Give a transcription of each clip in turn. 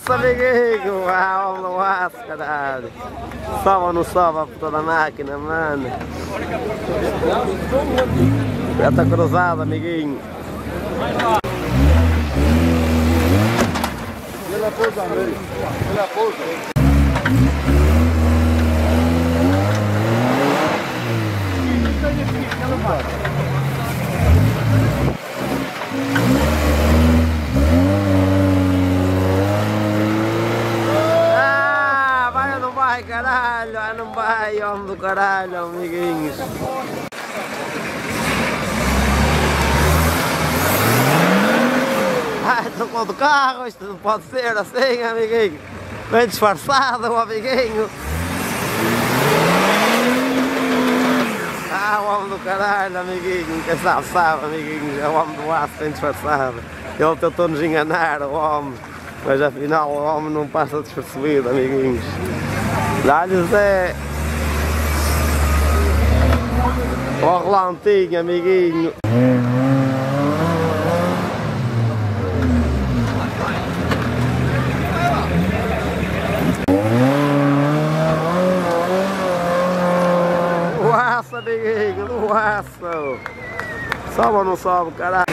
Nossa, amiguinho! Uau, nossa, caralho! Salva ou não salva toda a máquina, mano? Já tá cruzado, amiguinho! Ele pousa. Ele pousa. Ah, vai ou não vai, caralho? Ah, não homem do caralho, amiguinhos! Ai, trocou de carro, isto não pode ser assim, amiguinho! Bem disfarçado, o amiguinho! Ah, o homem do caralho, amiguinho, quem sabe sabe, amiguinho, é o homem do aço bem disfarçado. Ele tentou nos enganar, o homem, mas afinal o homem não passa despercebido, amiguinhos. Dá-lhe Zé. Ó relantinho, amiguinho. Aço, amiguinho, aço. Sobe ou não sobe, caralho?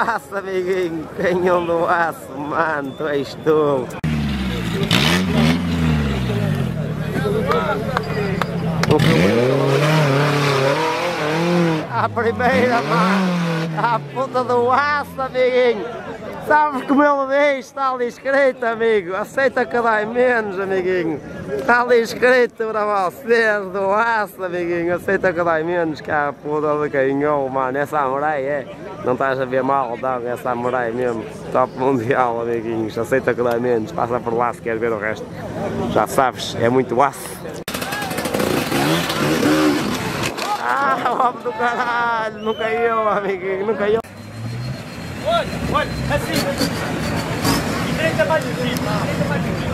Aço, amiguinho. Canhão do aço, mano. Tu és tu. A primeira, mano. A puta do aço, amiguinho. Sabes como ele diz? Está ali escrito, amigo. Aceita que dá menos, amiguinho. Está ali escrito para vocês do aço, amiguinho. Aceita que dá menos que a puta do canhão, mano. É samurai, é. Não estás a ver mal, não. É samurai mesmo. Top mundial, amiguinhos. Aceita que dá menos. Passa por lá se quer ver o resto. Já sabes, é muito aço. Ah, o do caralho, não caiu, amiguinho, não caiu. Olha, olha, assim, assim. 30 mais aqui, 30 mais aqui.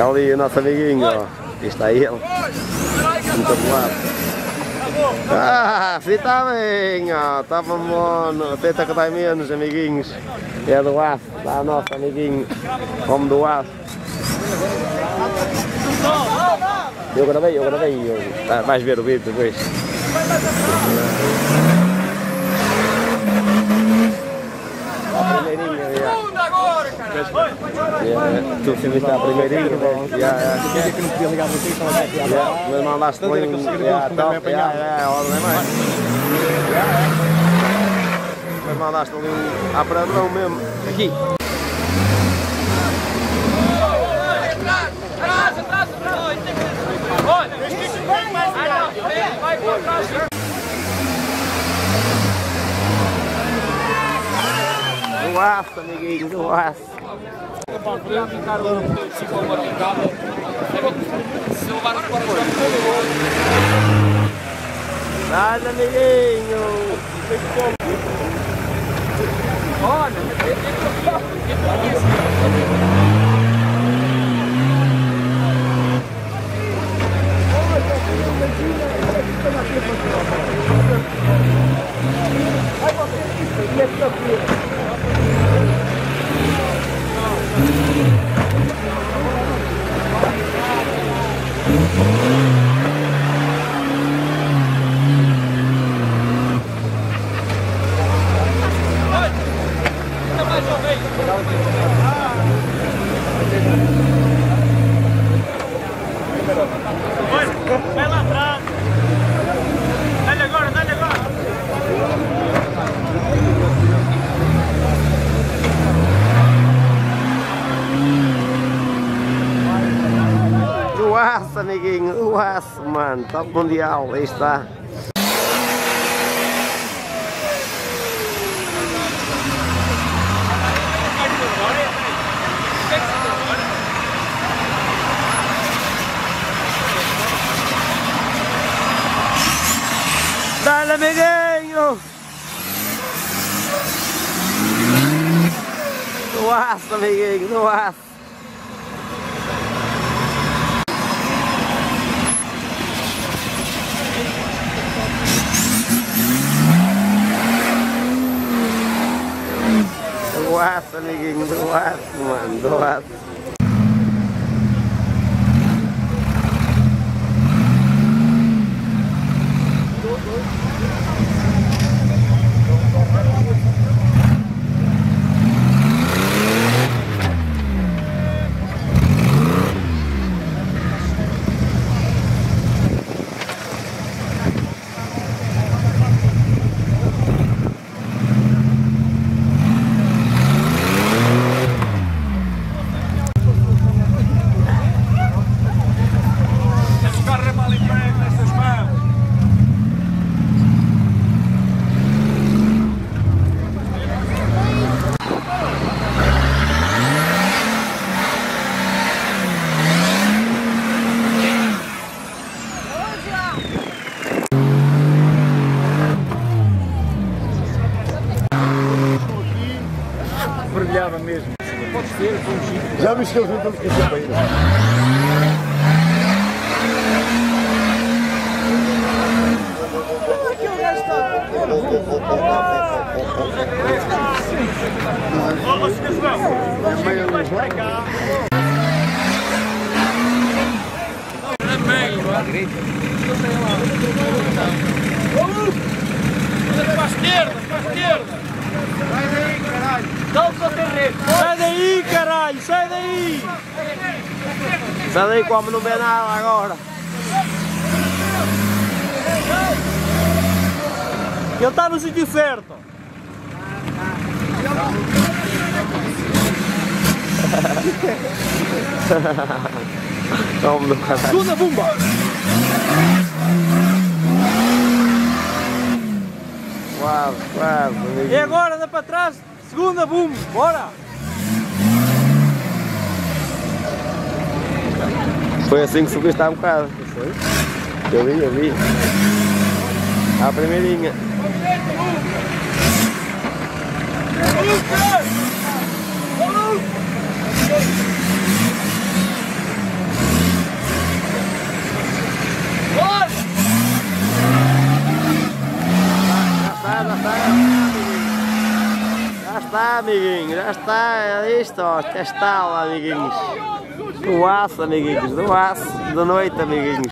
Ali o nosso amiguinho, ó. Aqui está ele. Muito lado. Ah, sim, está bem, ó. Estava mono. Tenta que dá menos, amiguinhos. É do aço, está o nosso amiguinho. Homem do aço. Eu gravei, eu gravei. Eu... Tá, vais ver o vídeo depois. Tu primeirinha, né? Yeah, yeah. Quer dizer que não podia ligar você e estava aqui a Yeah, mas mandaste Estás a ver ali aqueles um. seguidores Yeah, que é mais. Mas mandaste ali um. À mesmo. Aqui. Vai, vai para trás. Do aço, amiguinho, do aço. Nada, amiguinho. Vai amiguinho, do aço, mano. Top mundial, aí está. Dale, amiguinho! Do aço, amiguinho, do aço. Do aço, amiguinho, do aço, Brilhava mesmo. Podes ter, foi um. Já viste que eles não estão com para cá. Para a esquerda, para a esquerda. Sai daí, caralho. Dá o seu terreno. Sai daí, caralho, sai daí. Sai daí como não vê nada agora. Ele está no sítio certo. Toma do caralho. Segunda bomba. Quase, quase, E agora anda para trás. Segunda bomba. Bora. Foi assim que subiste há um bocado. Eu vi, eu vi. A primeirinha. Já está, já está. Já está, amiguinho. Já está, é isto, ó. Testá-la, amiguinhos. Do aço, amiguinhos. Do aço. Da noite, amiguinhos.